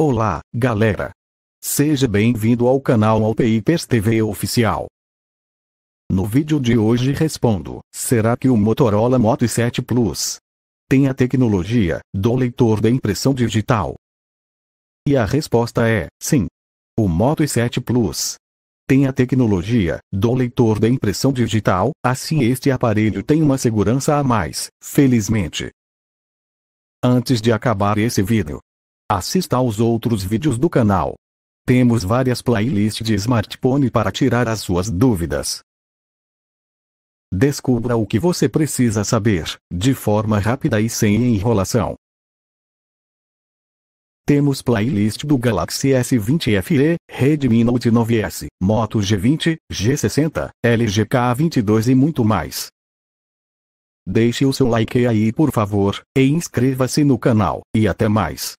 Olá, galera! Seja bem-vindo ao canal Alpeipers TV Oficial. No vídeo de hoje respondo, será que o Motorola Moto 7 Plus tem a tecnologia do leitor da impressão digital? E a resposta é, sim. O Moto 7 Plus tem a tecnologia do leitor da impressão digital, assim este aparelho tem uma segurança a mais, felizmente. Antes de acabar esse vídeo, Assista aos outros vídeos do canal. Temos várias playlists de smartphone para tirar as suas dúvidas. Descubra o que você precisa saber, de forma rápida e sem enrolação. Temos playlist do Galaxy S20 FE, Redmi Note 9S, Moto G20, G60, LG K22 e muito mais. Deixe o seu like aí por favor, e inscreva-se no canal, e até mais.